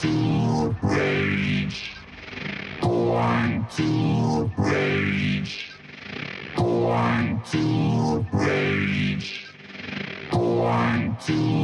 to rage. Born to rage. Born to rage. Born to